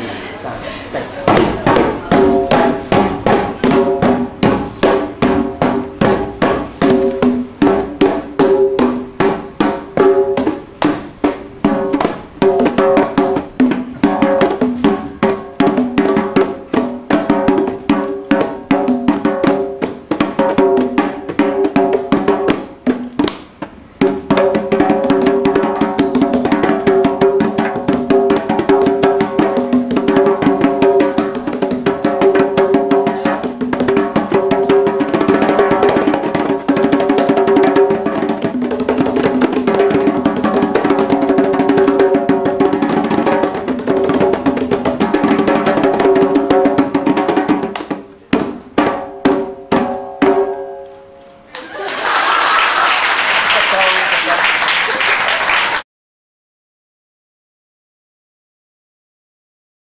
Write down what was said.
二三四